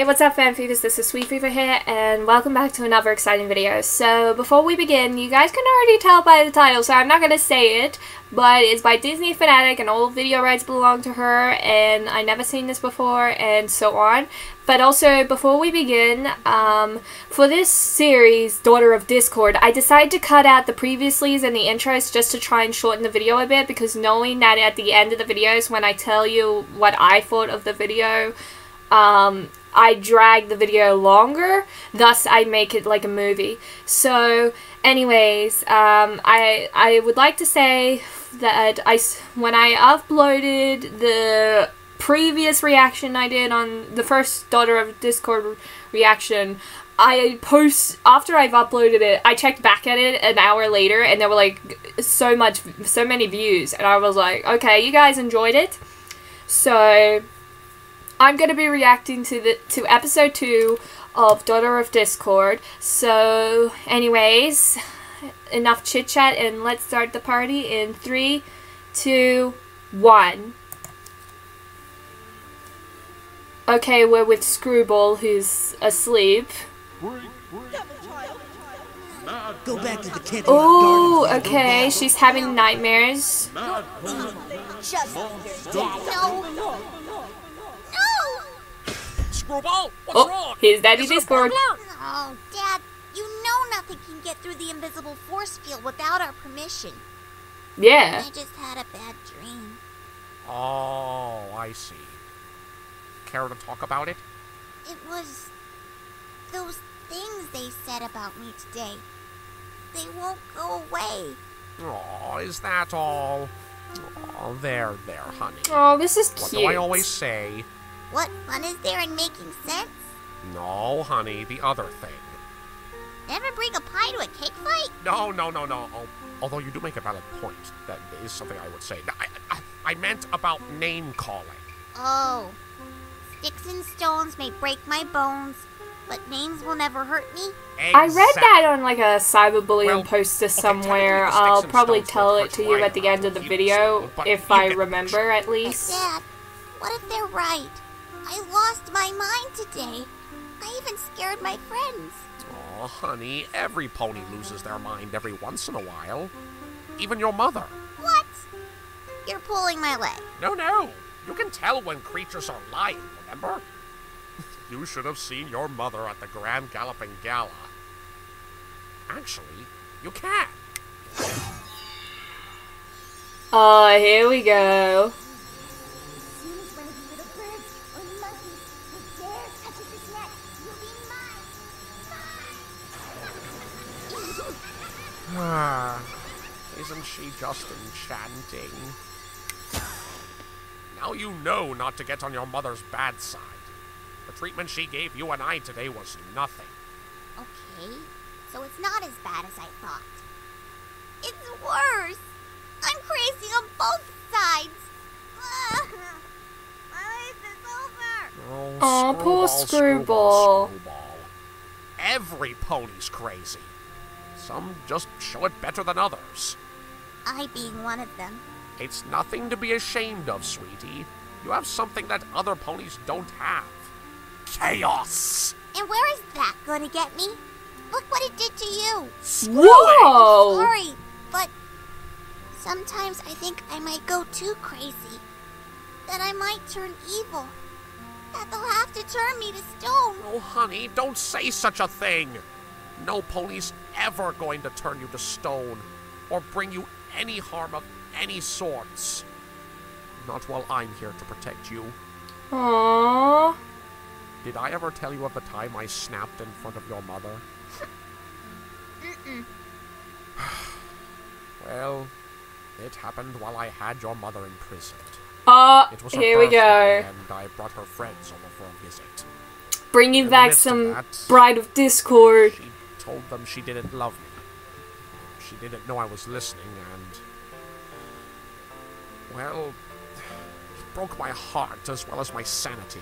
Hey, what's up fan? This is Sweet Fever here, and welcome back to another exciting video. So, before we begin, you guys can already tell by the title, so I'm not going to say it, but it's by Disney Fanatic, and all video rights belong to her, and I never seen this before, and so on. But also, before we begin, um, for this series, Daughter of Discord, I decided to cut out the previouslys and the intros just to try and shorten the video a bit, because knowing that at the end of the videos, when I tell you what I thought of the video, um, I drag the video longer, thus I make it like a movie. So, anyways, um, I I would like to say that I when I uploaded the previous reaction I did on the first Daughter of Discord reaction, I post after I've uploaded it. I checked back at it an hour later, and there were like so much, so many views, and I was like, okay, you guys enjoyed it, so I'm going to be reacting to the to episode 2 of Daughter of Discord. So, anyways, enough chit chat and let's start the party in three, two, one. Okay, we're with Screwball who's asleep. Go back to the kitchen. Oh, okay, she's having nightmares. Just Dad. No. No. Screwball, what's Oh, wrong? here's Daddy Is it a Discord. Oh, Dad, you know nothing can get through the invisible force field without our permission. Yeah. I just had a bad dream. Oh, I see. Care to talk about it? It was those things they said about me today. They won't go away. Oh, is that all? Oh, there, there, honey. Oh, this is cute. What cute. do I always say? What fun is there in making sense? No, honey, the other thing. Never bring a pie to a cake fight? No, no, no, no. Oh, although you do make a valid point. That is something I would say. No, I, I, I meant about name calling. Oh. Sticks and stones may break my bones, but names will never hurt me? I read that on like a cyberbullying Well, poster somewhere. technically, I'll probably tell it to you you at the end of the video but if I remember at But least. Dad, what if they're right? I lost my mind today. I even scared my friends. Oh, honey, every pony loses their mind every once in a while. Even your mother. What? You're pulling my leg. No, no. You can tell when creatures are lying, remember? you should have seen your mother at the Grand Galloping Gala. Actually, you can. Oh, here we go. Ah. isn't she just enchanting? Now you know not to get on your mother's bad side. The treatment she gave you and I today was nothing. Okay, so it's not as bad as I thought. It's worse. I'm crazy on both sides. My life is over. Oh, Aw, poor screwball, Screwball. screwball. Every pony's crazy. Some just show it better than others. I being one of them. It's nothing to be ashamed of, sweetie. You have something that other ponies don't have. Chaos! And where is that going to get me? Look what it did to you. Whoa! Sorry, but sometimes I think I might go too crazy. That I might turn evil. That they'll have to turn me to stone. Oh, honey, don't say such a thing. No police ever going to turn you to stone or bring you any harm of any sorts. Not while I'm here to protect you. Aww. Did I ever tell you of the time I snapped in front of your mother? Mm-mm. Well, it happened while I had your mother imprisoned. Ah, it was her here we go. And I brought her friends over for a visit. Bringing in back some that- Bride of Discord. She told them she didn't love me. She didn't know I was listening, and. Well, it broke my heart as well as my sanity.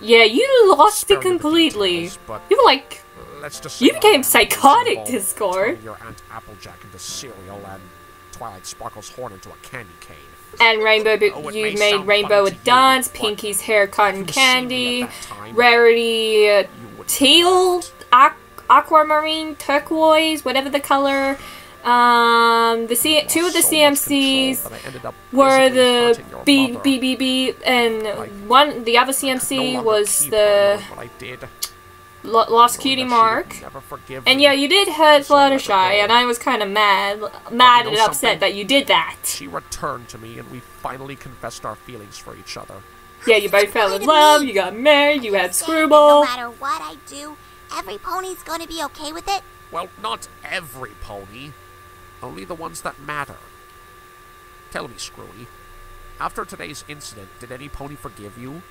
Yeah, you lost Spare it completely. details, but You were like, let's just You became psychotic, Discord. Your Aunt Applejack into cereal and Twilight Sparkle's horn into a candy cane. And Rainbow, b- Oh, you made Rainbow a you, dance, but Pinkie's hair cotton you've seen me candy, time. Rarity uh, teal, aqu- aquamarine, turquoise, whatever the color. Um, the C- two of the so CMCs control that I ended up were the B mother. B B B, and Like, one the other I could no CMC was the what I did, lo- Lost knowing Cutie that she would Mark. And yeah, you did hurt So I let it Fluttershy, and I was kind of mad, mad and upset something? that you did that. She returned to me, and we finally confessed our feelings for each other. Yeah, you both fell in love, me. you got married, you had Saying that No matter what I do, every pony's gonna be okay with it. Well, not every pony. Only the ones that matter. Tell me, Screwy. After today's incident, did any pony forgive you?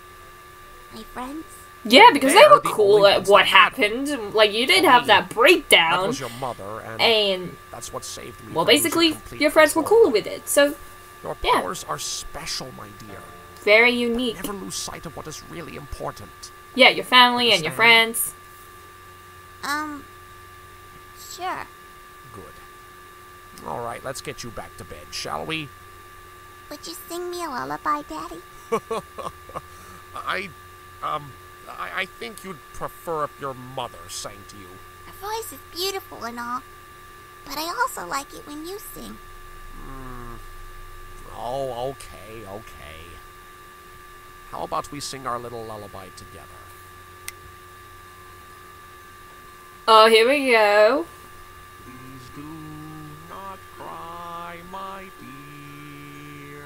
My friends. Yeah, because they They're were the cool at what that matter. happened. Like, you did have that breakdown. That breakdown, was your mother, and and, that's what saved me. well, basically, your friends were cool with it. So, Your yeah. powers are special, my dear. very unique. Never lose sight of what is really important. Yeah, your family and your friends. Um. Sure. Good. All right, let's get you back to bed, shall we? Would you sing me a lullaby, Daddy? I, um, I, I think you'd prefer if your mother sang to you. Your voice is beautiful and all, but I also like it when you sing. Mm. Oh, okay, okay. How about we sing our little lullaby together? Oh, here we go. Please do not cry, my dear.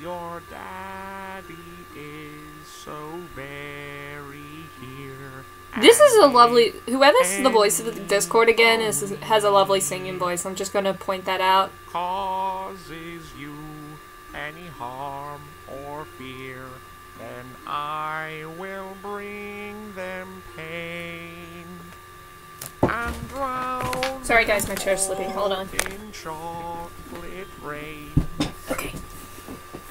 Your daddy is so very here. This is a lovely. Whoever's the voice of the Discord again is has a lovely singing voice. I'm just gonna point that out. causes you any harm or fear, then I will bring them pain Sorry, guys, my chair's slipping. Hold on. in chocolate rain. Okay.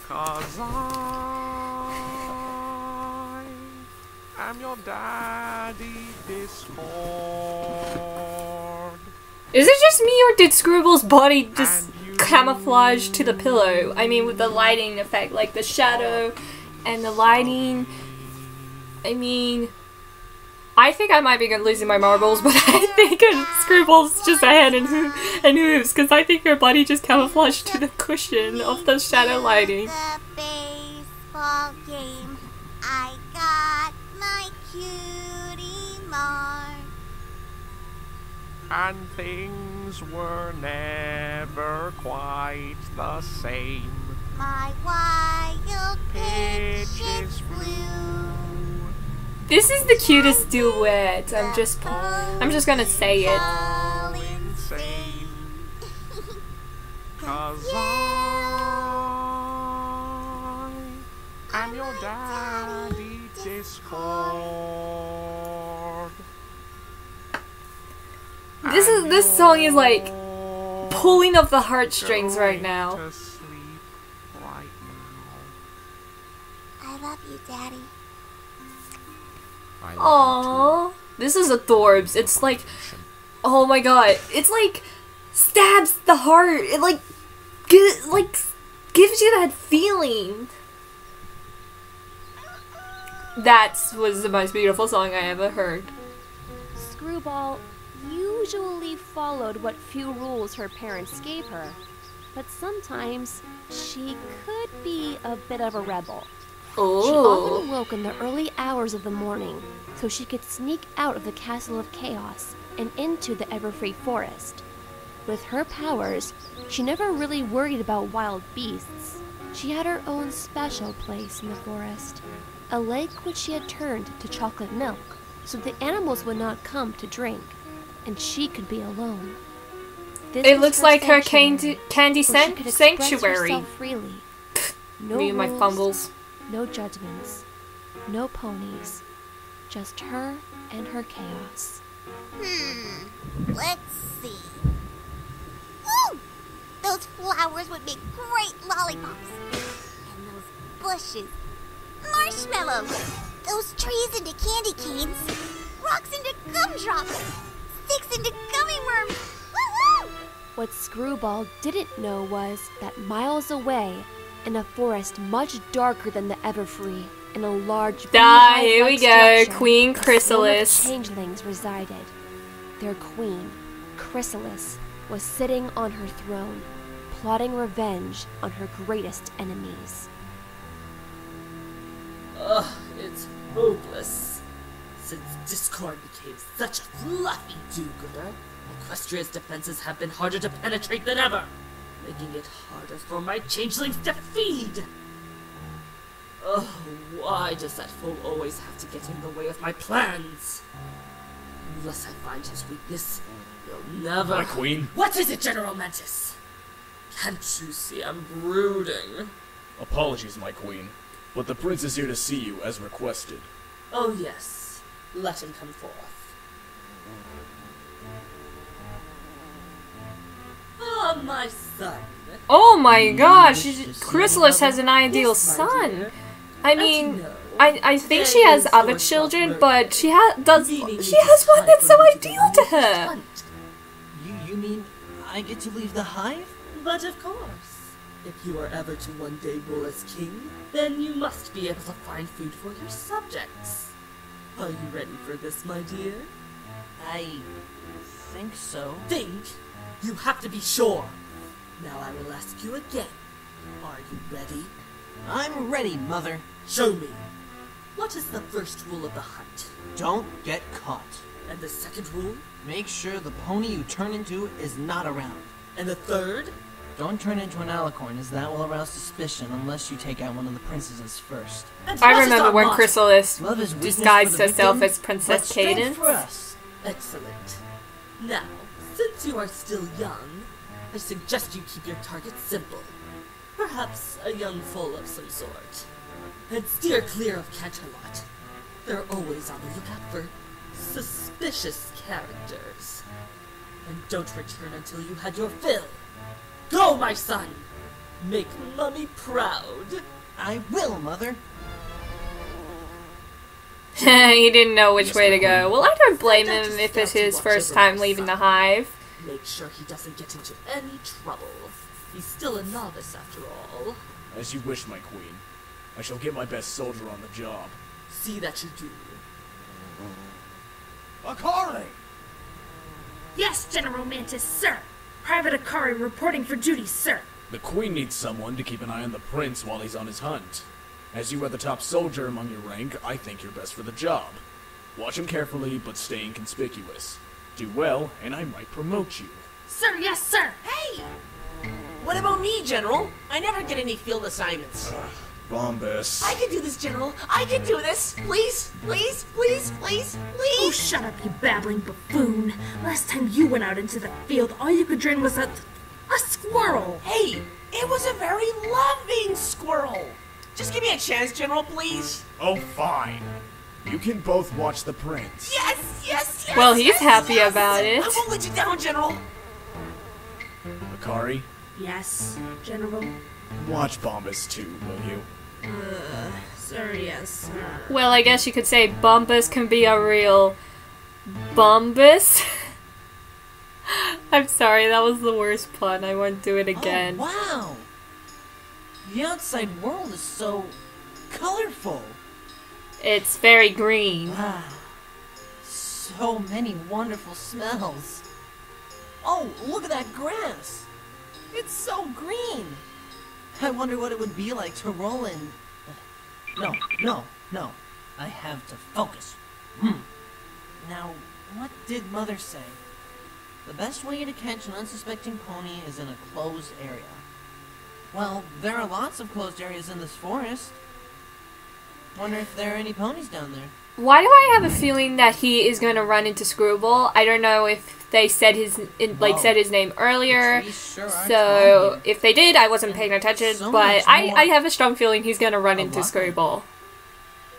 Cause I am your daddy Discord. Is it just me or did Screwball's body just camouflage to the pillow? I mean, with the lighting effect, like the shadow and the lighting. I mean, I think I might be losing my marbles, but I think Screwball's just ahead and, hoo- and hooves because I think her body just camouflaged to the cushion of the shadow lighting. The baseball game. I got my cutie mark. And things were never quite the same. My wild Pitches pitches flew. This is the cutest duet. I'm just, I'm just gonna say it. All insane. Cause I am your daddy Discord. This is this song is like pulling up the heartstrings. Right now. I love you, Daddy. I Aww. This is adorbs. It's like, oh my god. It's like stabs the heart. It like, gi- like gives you that feeling. That was the most beautiful song I ever heard. Screwball usually followed what few rules her parents gave her, but sometimes she could be a bit of a rebel. She oh. often Oh. awoke in the early hours of the morning so she could sneak out of the Castle of Chaos and into the Everfree Forest. With her powers, she never really worried about wild beasts. She had her own special place in the forest, a lake which she had turned to chocolate milk so the animals would not come to drink, and she could be alone. This It looks like her candy, candy san- sanctuary. herself freely. No Me and my fumbles. No judgments, no ponies, just her and her chaos. Hmm. Let's see. Ooh! Those flowers would make great lollipops. And those bushes. Marshmallows. Those trees into candy canes. Rocks into gumdrops. Sticks into gummy worms. Woo-hoo! What Screwball didn't know was that miles away, in a forest much darker than the Everfree, in a large Ah, here we go. structure, Queen a swarm of Chrysalis. changelings resided. Their queen, Chrysalis, was sitting on her throne, plotting revenge on her greatest enemies. Ugh, it's hopeless. Since Discord became such a fluffy do-gooder, Equestria's defenses have been harder to penetrate than ever, making it harder for my changelings to feed. Oh, why does that fool always have to get in the way of my plans? Unless I find his weakness, he'll never. My queen. What is it, General Mantis? Can't you see I'm brooding? Apologies, my queen, but the prince is here to see you as requested. Oh, yes. Let him come forth. Ah, my son. Oh my gosh, Chrysalis has an ideal son. I mean, I, I think she has other children, but she ha- does she has one that's so me to go ideal to her. You, you mean I get to leave the hive? But of course, if you are ever to one day rule as king, then you must be able to find food for your subjects. Are you ready for this, my dear? I think so. Think? You have to be sure. Now I will ask you again. Are you ready? I'm ready, Mother. Show me. What is the first rule of the hunt? Don't get caught. And the second rule? Make sure the pony you turn into is not around. And the third? Don't turn into an alicorn, as that will arouse suspicion unless you take out one of the princesses first. And I remember our when? Chrysalis Love is weakness disguised herself as Princess but strength for us. Excellent. Now, since you are still young, I suggest you keep your target simple. Perhaps a young foal of some sort. And steer clear of Canterlot. They're always on the lookout for suspicious characters. And don't return until you had your fill. Go, my son! Make Mummy proud. I will, Mother. he didn't know which way to go. Well, I don't blame him if it's his first time leaving the hive. Make sure he doesn't get into any trouble. He's still a novice after all. As you wish, my queen. I shall get my best soldier on the job. See that you do. Mm-hmm. Akari! Yes, General Mantis, sir. Private Akari reporting for duty, sir. The queen needs someone to keep an eye on the prince while he's on his hunt. As you are the top soldier among your rank, I think you're best for the job. Watch him carefully, but stay inconspicuous. Do well, and I might promote you. Sir, yes, sir. Hey! What about me, General? I never get any field assignments. Ah, Bombus. I can do this, General. I can do this. Please, please, please, please, please! Oh, please. shut up, you babbling buffoon. Last time you went out into the field, all you could drain was a, a squirrel. Hey, it was a very loving squirrel. Just give me a chance, General, please. Oh, fine. You can both watch the prince. Yes, yes, yes. Well, he's yes, happy yes. about it. I won't let you down, General. Akari, Yes, General. watch Bombus too, will you? Uh, Sir, yes, sir. Well, I guess you could say Bumpus can be a real Bumpus. I'm sorry, that was the worst pun. I won't do it again. Oh, wow. The outside world is so colorful. It's very green. Wow. So many wonderful smells. Oh, look at that grass. It's so green. I wonder what it would be like to roll in. No, no, no. I have to focus. Hmm. Now, what did Mother say? The best way to catch an unsuspecting pony is in a closed area. Well, there are lots of closed areas in this forest. Wonder if there are any ponies down there. Why do I have a feeling that he is going to run into Screwball? I don't know if they said his in, like Whoa. said his name earlier. Sure So if they did, I wasn't paying attention. So but I, I have a strong feeling he's going to run into. Screwball.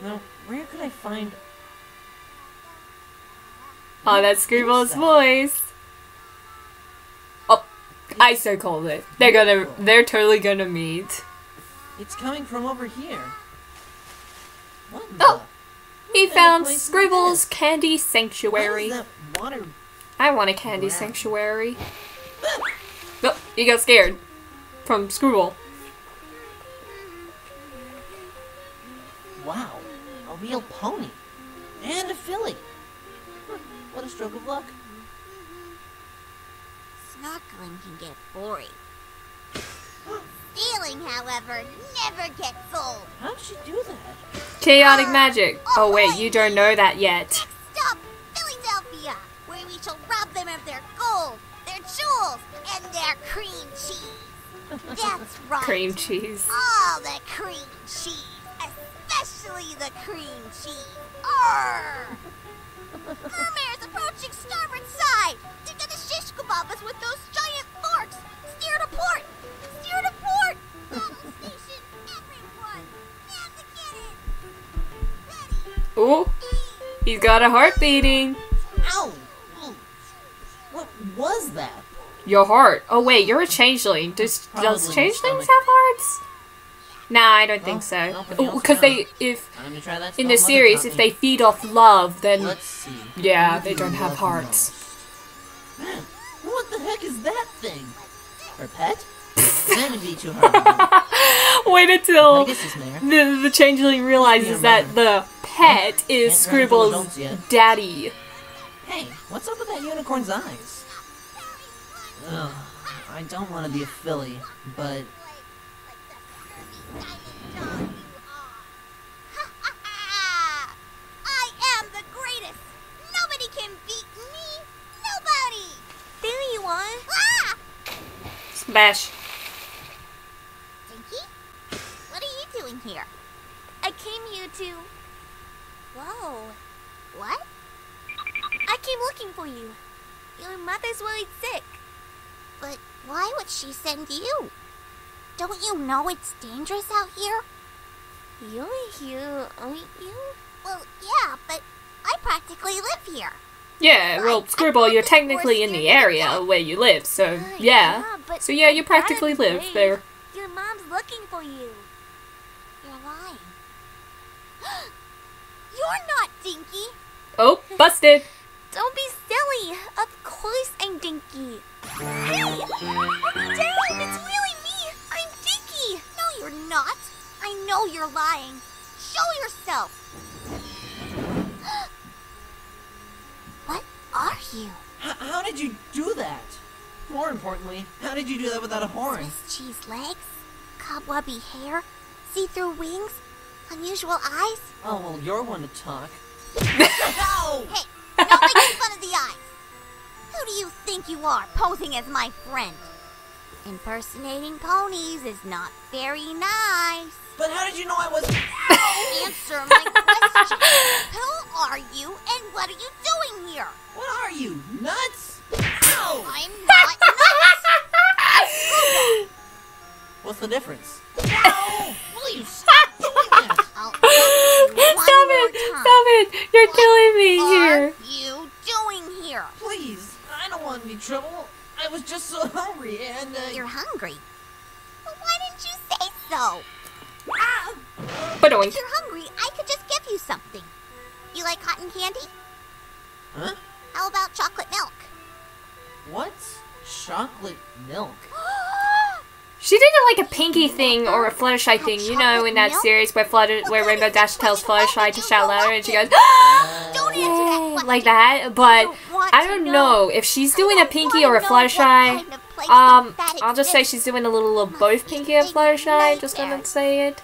Now, where could I find? Oh, that's Screwball's that? voice. I so called it. They're gonna, they're totally gonna meet. It's coming from over here. What oh, he found Scribble's Candy Sanctuary. I want a Candy. Sanctuary. oh, you got scared from Scribble. Wow, a real pony and a filly. What a stroke of luck. Snorkeling can get boring. Stealing, however, never gets old. How did she do that? Chaotic uh, magic. Oh wait, you don't know that yet. Next Stop, Fillydelphia, where we shall rob them of their gold, their jewels, and their cream cheese. That's right. Cream cheese. All the cream cheese, especially the cream cheese. Arr! Mermare's approaching starboard side. To get the shish kebabas with those giant forks. Steer to port. Steer to port. Battle station, everyone. Man the cannon. Ready. Ooh, he's got a heart beating. Ow! Mm. What was that? Your heart. Oh wait, you're a changeling. Does Probably does changelings have hearts? Nah, I don't think so. Because they, if Time to try that in the series, if they feed off love, then Let's see. yeah, they do don't have hearts. Man, what the heck is that thing? Her pet? That'd be too hard. Wait until guess it's Mare. the the changeling realizes that the pet is Can't run until adults Scribble's daddy. Hey, what's up with that unicorn's eyes? Ugh, I don't want to be a filly, but I am the greatest. Nobody can beat me. Nobody. There you are. Ah! Smash. Dinky? What are you doing here? I came here to. Whoa. What? I came looking for you. Your mother's worried sick. But why would she send you? Don't you know it's dangerous out here? You're here, aren't you? Well, yeah, but I practically live here. Yeah, well, Screwball, you're technically in the area where you live, so yeah. So yeah, you practically live there. Your mom's looking for you. You're lying. You're not Dinky. Oh, busted. Don't be silly. Of course I'm Dinky. Hey! Dang, it's really me. I'm Dinky. No, you're not. I know you're lying. Show yourself. what are you? h- how did you do that? More importantly, how did you do that without a horn? Swiss cheese legs, cobwebby hair, see-through wings, unusual eyes. Oh, well, you're one to talk. Ow! Hey, no making fun of the eyes. Who do you think you are, posing as my friend? Impersonating ponies is not very nice. But how did you know I was? Answer my question. Who are you and what are you doing here? What are you, nuts? Ow! I'm not nuts. What's the difference? Ow! Will you stop doing that? I'll ask you one Stop it! Stop it! You're killing me here. What are you doing here? Please, I don't want any trouble. I was just so hungry and, uh... You're hungry. Well, why didn't you say so? If you're hungry, I could just give you something. You like cotton candy? Huh? How about chocolate milk? What's chocolate milk? She did it like a Pinkie thing or a Fluttershy thing, you know, in that series where Flutter, where Rainbow Dash tells Fluttershy to shout louder, and she goes, Don't answer that like that. But I don't know. know if she's doing a Pinkie or a wanna know what Fluttershy. kind of place Um, I'll just say she's doing a little of both Pinkie and Fluttershy. Just gonna say it.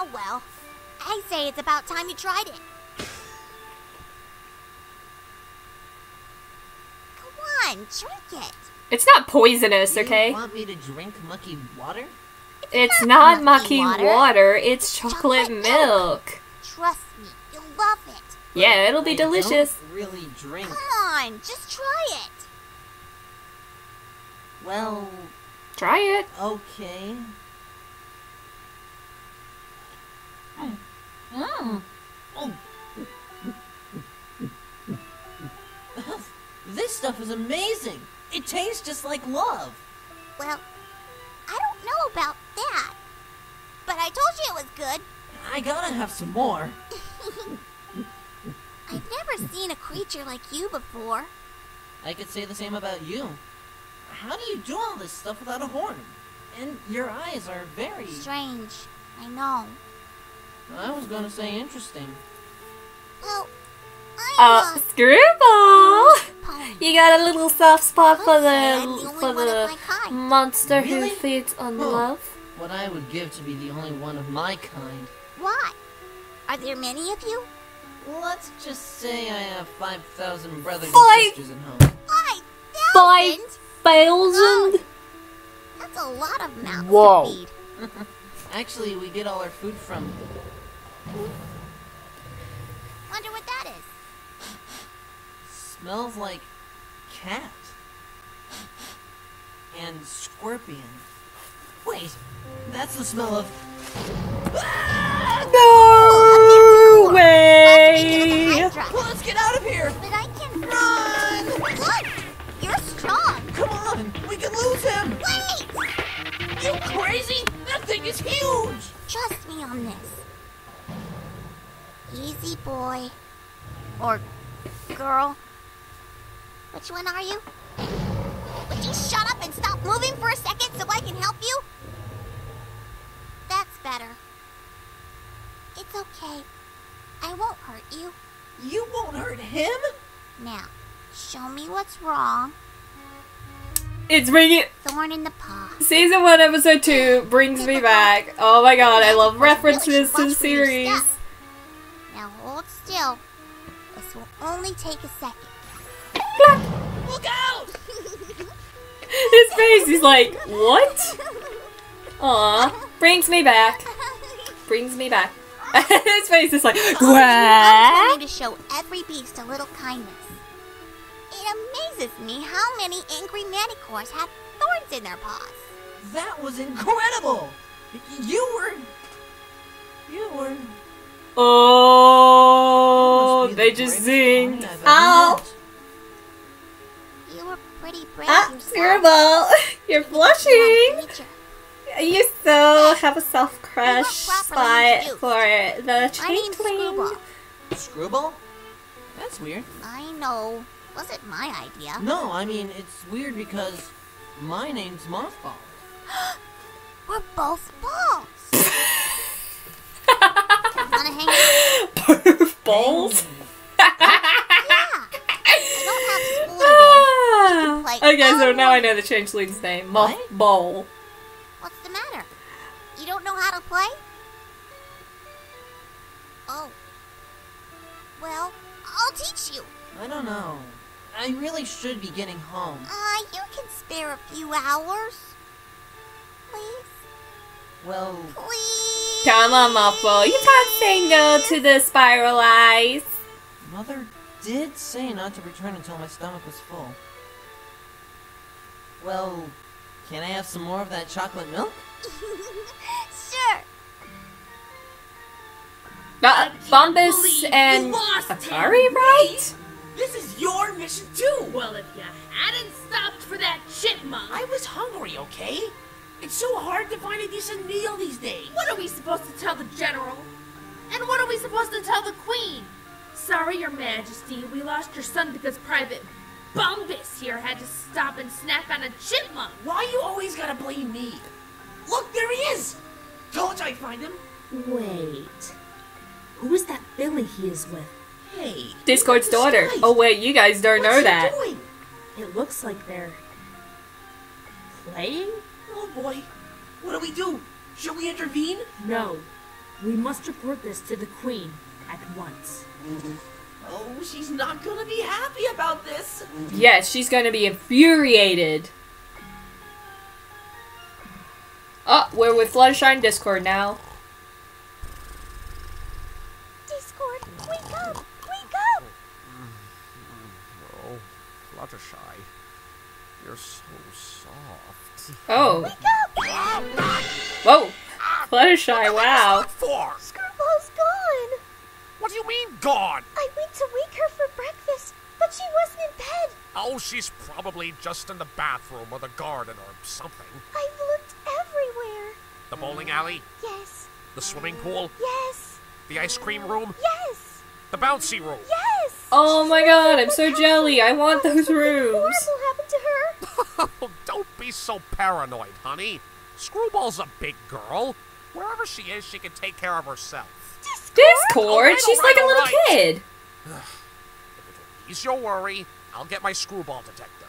Ugh. Oh well. I say it's about time you tried it. Come on, drink it. It's not poisonous, You okay? want me to drink mucky water? It's not mucky mucky water. water. It's chocolate Chocolate milk. Trust me, you'll love it. Yeah, it'll be I delicious. Don't really drink. Come on, just try it. Well, Try it. okay. Mmm. Oh. this stuff is amazing. It tastes just like love. Well, I don't know about that. But I told you it was good. I gotta have some more. I've never seen a creature like you before. I could say the same about you. How do you do all this stuff without a horn? And your eyes are very. Strange, I know. I was gonna say interesting. Well, Oh, I'm uh, a Screwball! You got a little soft spot for Looks like I'm the the for the my kind. monster who feeds on Oh. love. What I would give to be the only one of my kind. Why? Are there many of you? Let's just say I have 5,000 brothers Five- and sisters at home. Five Five thousand? thousand. That's a lot of mouths Whoa. to feed. Actually, we get all our food from. Wonder what that is. Smells like cat. And scorpion. Wait, that's the smell of. No way! Well, let's get out of here! But I can Run! Look! You're strong. Come on, we can lose him! Wait! You crazy? That thing is huge! Trust me on this. Easy boy. Or girl. Which one are you? Would you shut up and stop moving for a second so I can help you? That's better. It's okay. I won't hurt you. You won't hurt him? Now, show me what's wrong. It's bringing Thorn in the paw. season one, episode two brings me back. Oh my god, I love references to the series. Now still. This will only take a second. Look out! His face is like, what? Aw, brings me back. Brings me back. His face is like, I'm what? to show every beast a little kindness. It amazes me how many angry manticores have thorns in their paws. That was incredible! You were. You were. Oh, Must they just bravest sing. pony Ow! You were pretty brave Ah, yourself. Scribble, you're blushing. You still have a self crush You spot introduced. for the My name's changeling. Screwball. Screwball? That's weird. I know. Was it my idea. No, I mean, it's weird because my name's Mothball. We're both balls. Wanna hang out? Balls. Yeah. I don't have school today. Ah. play okay, so now I know the changeling's name. Moth What? Bowl. What's the matter? You don't know how to play? Oh. Well, I'll teach you. I don't know. I really should be getting home. Uh, you can spare a few hours. Please, Well, please. Come on, Mothball. You can't say no to the spiral eyes. Mother did say not to return until my stomach was full. Well, can I have some more of that chocolate milk? sure. Uh, Bombus and lost him, Akari, right? This is your mission too. Well, if you hadn't stopped for that chipmunk, I was hungry, okay? It's so hard to find a decent meal these days. what are we supposed to tell the general? And what are we supposed to tell the queen? Sorry, your majesty, we lost your son because Private Bombus here had to stop and snack on a chipmunk. Why you always gotta blame me? Look, there he is. Told you I'd find him. Wait. Who is that Billy he is with? Hey. Discord's daughter. guy. Oh wait, you guys don't What's know he that. doing? It looks like they're playing? Oh boy. What do we do? Should we intervene? No. We must report this to the queen at once. Mm-hmm. Oh, she's not gonna be happy about this. Yes, she's gonna be infuriated. Oh, we're with Fluttershy and Discord now. Discord, wake up! Wake up! Oh, Fluttershy. You're so soft. Oh, whoa, Fluttershy, wow. What for? Screwball's gone! What do you mean gone? I went to wake her for breakfast, but she wasn't in bed. Oh, she's probably just in the bathroom or the garden or something. I've looked everywhere. The bowling alley, Yes, the swimming pool, yes, the ice cream room, yes, the bouncy room. yes! Oh my god, I'm so jelly. I want those rooms. Oh, don't be so paranoid, honey. Screwball's a big girl. Wherever she is, she can take care of herself. Discord? Alright, She's alright, like a little alright. kid. If it'll ease your worry, I'll get my screwball detector.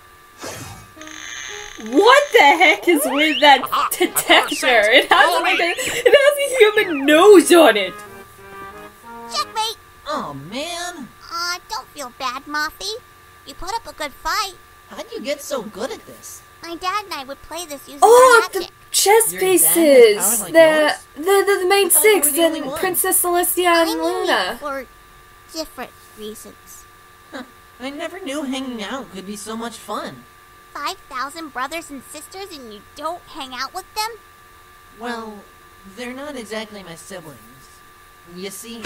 What the heck is with that Aha, detector? It has oh, like a, it has a human nose on it. Checkmate! Oh man, Aw, don't feel bad, Moffy. You put up a good fight. How'd you get so good at this? My dad and I would play this using Oh, our the chess Your dad has pieces. powers like the, yours? the the the main I thought you were six the and one. Princess Celestia and knew Luna. for different reasons. I never knew hanging out could be so much fun. 5,000 brothers and sisters and you don't hang out with them? Well, they're not exactly my siblings. You see,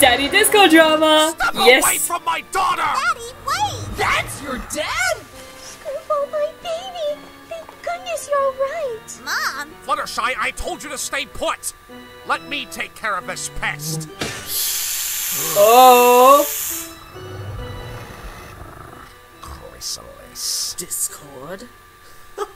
Daddy disco drama. Step away from my daughter! Daddy, wait! that's your dad? Screwball, my baby! Thank goodness you're alright! Mom, Fluttershy, I told you to stay put. Let me take care of this pest. Oh. Chrysalis. Discord?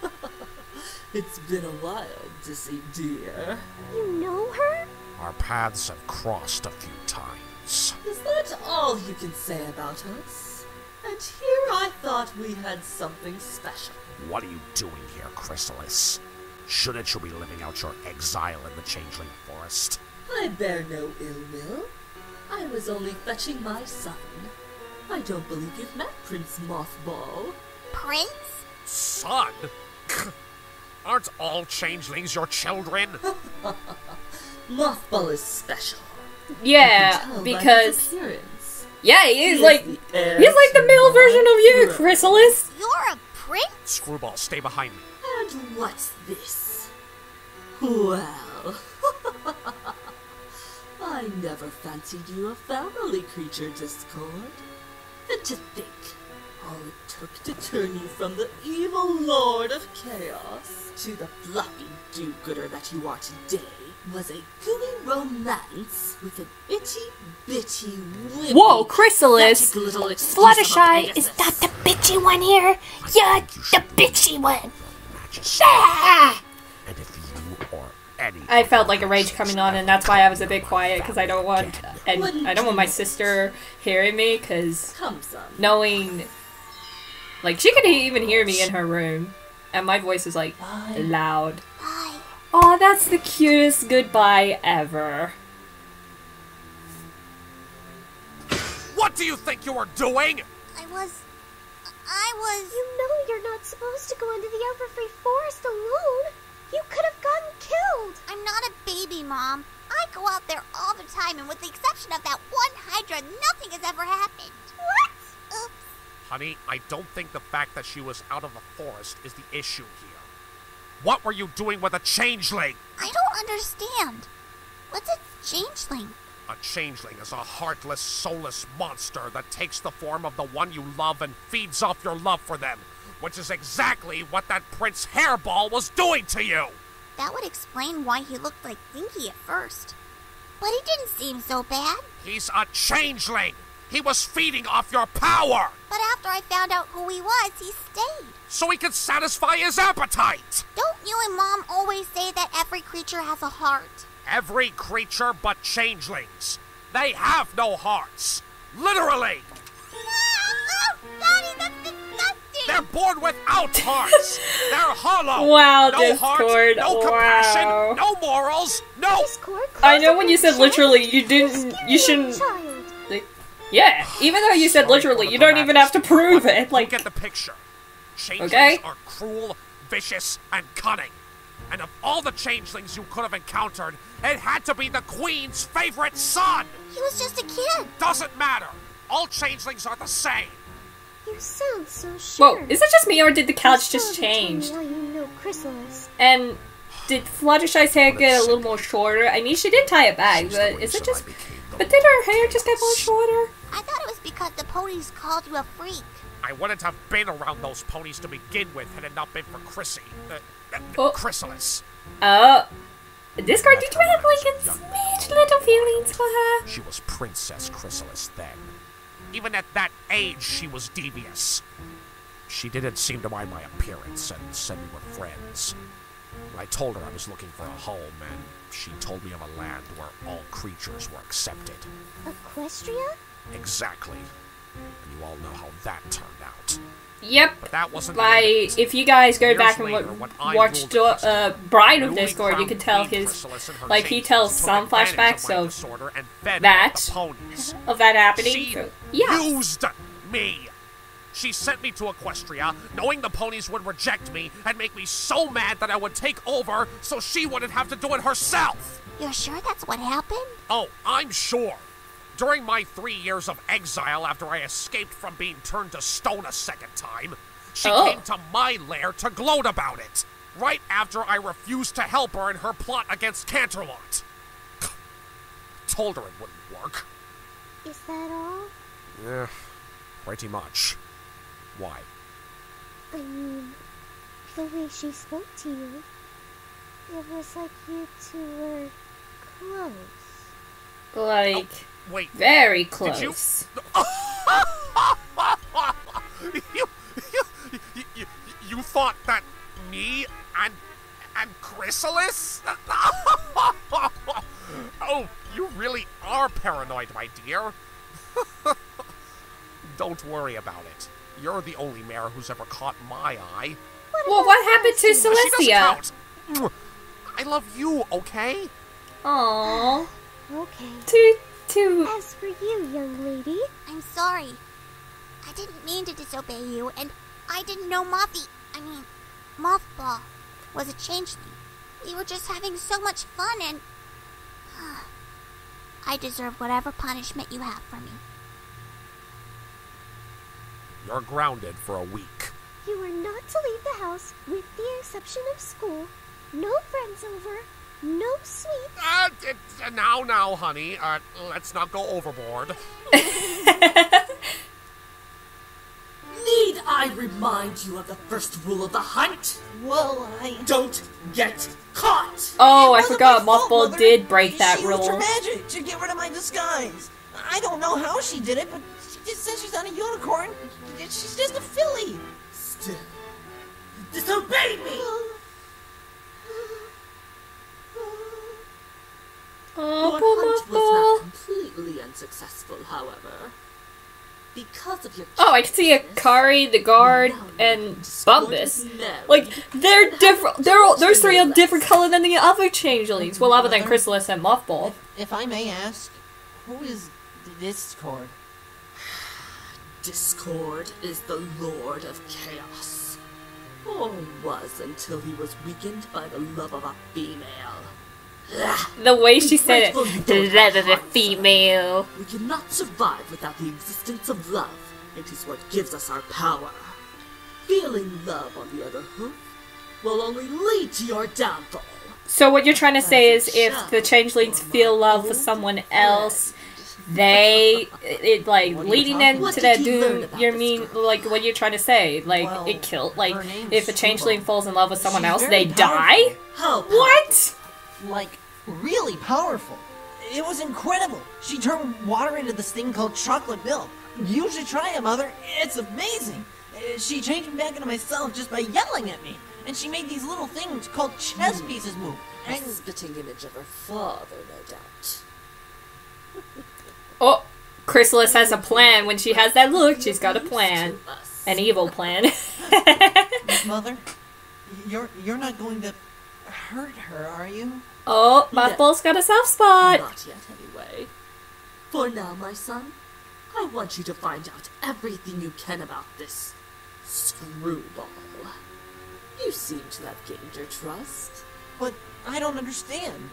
it's been a while, Dizzy dear. You know her? Our paths have crossed a few times. Is that all you can say about us? And here I thought we had something special. What are you doing here, Chrysalis? Shouldn't you be living out your exile in the Changeling Forest? I bear no ill will. I was only fetching my son. I don't believe you've met Prince Mothball. Prince? Son? Aren't all changelings your children? Mothball is special. Yeah, tell by his because yeah, he is He like is he's like the male version of you, throne. Chrysalis. You're a prince? Screwball, stay behind me. And what's this? Well, I never fancied you a family creature, Discord. And to think, all it took to turn you from the evil Lord of Chaos to the fluffy do-gooder that you are today was a gooey romance with an itty bitty wimpy Whoa, Chrysalis. magic little excuse of a Fluttershy is that the bitchy one here. You're the bitchy one. Majesty. Ah! And if you or any I felt like a rage coming on, and that's why I was a bit quiet because I don't want and I don't want my sister hearing me because knowing like she could even hear me in her room, and my voice is like loud. Bye. Oh, that's the cutest goodbye ever. What do you think you are doing? I was. I was. You know you're not supposed to go into the Everfree Forest alone. You could have gotten killed. I'm not a baby, Mom. I go out there all the time, and with the exception of that one Hydra, nothing has ever happened. What? Oops. Honey, I don't think the fact that she was out of the forest is the issue here. What were you doing with a changeling? I don't understand. What's a changeling? A changeling is a heartless, soulless monster that takes the form of the one you love and feeds off your love for them, which is exactly what that Prince Hairball was doing to you. That would explain why he looked like Dinky at first. But he didn't seem so bad. He's a changeling. He was feeding off your power But after I found out who he was, he stayed. so he could satisfy his appetite. Don't you and Mom always say that every creature has a heart? Every creature but changelings. They have no hearts. Literally. Ah, oh, Daddy, that's disgusting! They're born without hearts. They're hollow. Wow, no Discord, heart, no compassion, wow. no morals, no. Discord, I know when you said literally, you didn't, you shouldn't. Like, yeah, even though you said literally, you don't even have to prove it. Like, get the picture. Changelings Okay. are cruel, vicious, and cunning. And of all the changelings you could have encountered, it had to be the Queen's favorite son. He was just a kid. Doesn't matter. All changelings are the same. You sound so sure. whoa, is it just me or did the couch just haven't told me change? Why you know Chrysalis? And did Fluttershy's hair get a little more shorter? I mean, she did tie it back, but is it reason just? I became the But did her hair just get more shorter? I thought it was because the ponies called you a freak. I wouldn't have been around those ponies to begin with had it not been for Chrissy. Uh, uh, Oh. Chrysalis. Oh, Discord, did you have like a sweet little feelings for her? She was Princess Chrysalis then. Even at that age, she was devious. She didn't seem to mind my appearance and said we were friends. I told her I was looking for a home, and she told me of a land where all creatures were accepted. Equestria? Exactly. And you all know how that turned out. Yep. But that wasn't the Like, it. if you guys go Years back and later, wa- watch ruled the the prison, uh, Bride of Discord, you crowned can tell his, Chrysalis and her like, he tells some flashbacks my of and fed that. of that happening. She So, yeah. used me. She sent me to Equestria, knowing the ponies would reject me and make me so mad that I would take over so she wouldn't have to do it herself. You're sure that's what happened? Oh, I'm sure. During my three years of exile after I escaped from being turned to stone a second time, she Oh. came to my lair to gloat about it. Right after I refused to help her in her plot against Canterlot. Told her it wouldn't work. Is that all? Yeah, pretty much. Why? I mean, the way she spoke to you, it was like you two were close. Like, oh, Wait, very close. Did close. you, you, you, you, you thought that me and and Chrysalis? oh, you really are paranoid, my dear. Don't worry about it. You're the only mayor who's ever caught my eye. Well, what happened to She doesn't Celestia? count. I love you, okay? Aww. Okay. Too, too. As for you, young lady, I'm sorry. I didn't mean to disobey you, and I didn't know Mouthy. I mean, Mothball was a changeling. We were just having so much fun, and. I deserve whatever punishment you have for me. You're grounded for a week. you are not to leave the house with the exception of school. No friends over. No sweets. Uh, it, uh, now, now, honey. Uh, let's not go overboard. Need I remind you of the first rule of the hunt? Well, I. Don't get caught! Oh, I forgot. my Mothball did break that she used her rule. magic to get rid of my disguise. I don't know how she did it, but she just says she's not a unicorn. She's just a filly. Still, disobey me! Oh, Your hunt was not completely unsuccessful, however. Because of your Oh, I can see Akari, the guard, and Bombus. Like they're different. They're all, those three are different color than the other changelings. Well, other than Chrysalis and Mothball. If I may ask, who is this Discord? Discord is the Lord of Chaos. Or was until he was weakened by the love of a female. The way she said it, that have is a female. We cannot survive without the existence of love. It is what gives us our power. Feeling love, on the other hand, will only lead to your downfall. So what you're trying to say is, if the changelings feel love for someone else, they it like What are you leading talking them to What their doom. You this mean girl? like what you're trying to say? Like Well, it killed. Like if a changeling Subo. falls in love with someone She's else, very they die. powerful. How What? Like, really powerful. It was incredible. She turned water into this thing called chocolate milk. You should try it, Mother. It's amazing. Uh, She changed me back into myself just by yelling at me. And she made these little things called chess pieces move. A And spitting image of her father, no doubt. Oh, Chrysalis has a plan. When she has that look, she's got a plan. An evil plan. Mother, you're you're not going to hurt her, are you? oh, Mothball's got a soft spot. Not yet, anyway. For now, my son, I want you to find out everything you can about this screwball. You seem to have gained your trust. But I don't understand.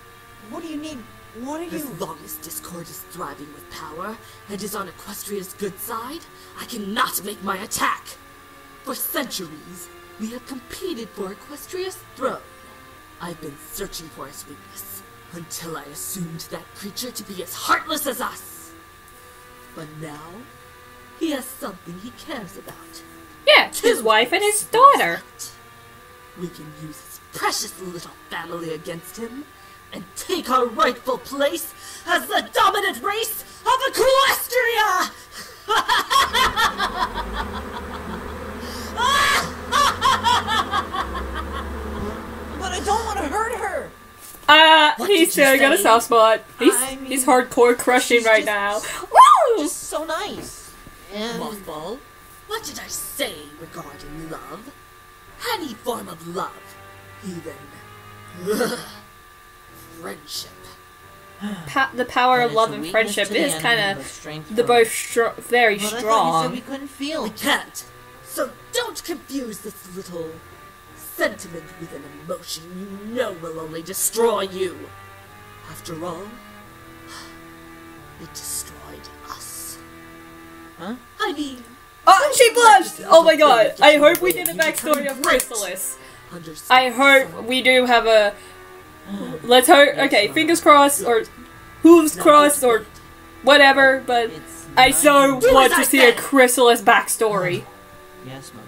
What do you need? What are As you? long as Discord is thriving with power and is on Equestria's good side, I cannot make my attack. For centuries, we have competed for Equestria's throne. I've been searching for his weakness until I assumed that creature to be as heartless as us. But now, he has something he cares about. Yeah, his wife and his daughter. We can use his precious little family against him and take our rightful place as the dominant race of Equestria! But I don't want to hurt her! Ah, He's did you still got a soft spot. He's I mean, he's hardcore crushing right just- now. Woo! Just so nice. And Mothball, what did I say regarding love? Any form of love, even friendship. Pa- the power of love and friendship is kind of the both stro- very But I thought you said strong. we couldn't feel. We can't. So don't confuse this little sentiment with an emotion you know will only destroy you. After all, it destroyed us. Huh? I mean, Oh, she blushed! Oh my god! I hope we get a backstory of. Chrysalis. I hope we do have a. Let's hope. Okay, fingers crossed, or hooves Not crossed, or whatever. But I so want to see a. Chrysalis backstory. Yes, mother.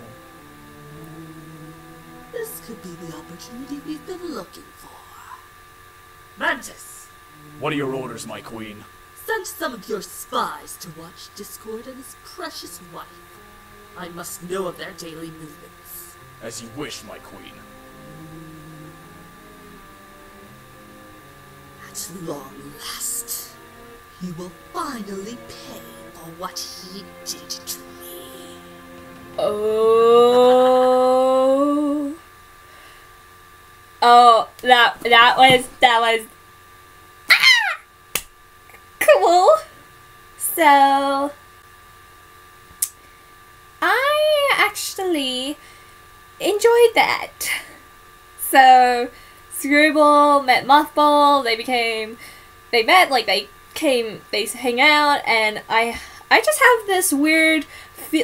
This could be the opportunity we've been looking for. Mantis, What are your orders, my queen? send some of your spies to watch Discord and his precious wife. I must know of their daily movements. As you wish, my queen. At long last, he will finally pay for what he did to me. Oh. Oh, that that was that was ah! cool. So I actually enjoyed that. So Screwball met Mothball. They became they met like they came they hang out and I I just have this weird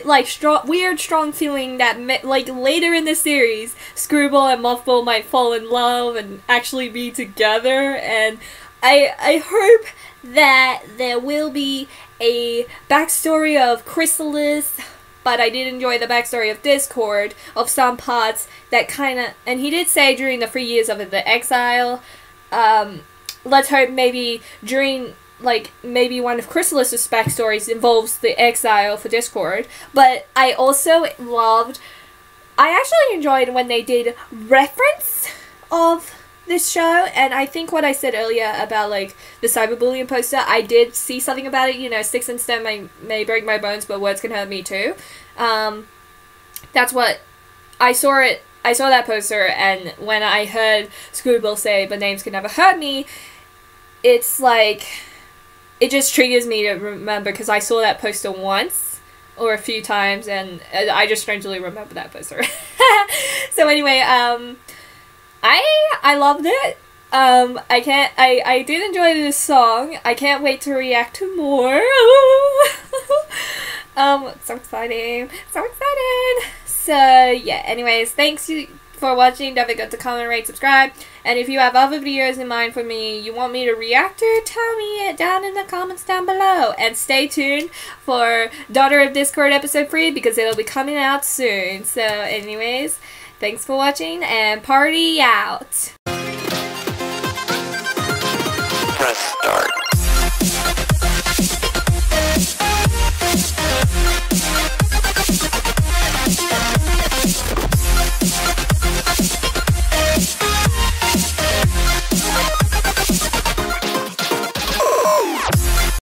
like strong weird strong feeling that like later in the series Screwball and Mothball might fall in love and actually be together and I I hope that there will be a backstory of Chrysalis but I did enjoy the backstory of Discord of some parts that kind of and he did say during the three years of the exile um let's hope maybe during like maybe one of Chrysalis's backstories involves the exile for Discord. But I also loved I actually enjoyed when they did reference of this show and I think what I said earlier about like the cyberbullying poster, I did see something about it, you know, sticks and stone may may break my bones, but words can hurt me too. Um that's what I saw it I saw that poster and when I heard Screwball say but names can never hurt me, it's like it just triggers me to remember because I saw that poster once or a few times and I just strangely remember that poster. so anyway, um I I loved it. Um I can't I I did enjoy this song. I can't wait to react to more. um so exciting. So excited. So yeah, anyways, thanks you for watching. Don't forget to comment, rate, subscribe. And if you have other videos in mind for me you want me to react to, tell me it down in the comments down below. And stay tuned for Daughter of Discord episode 3 because it'll be coming out soon. So anyways, Thanks for watching and party out. Press start.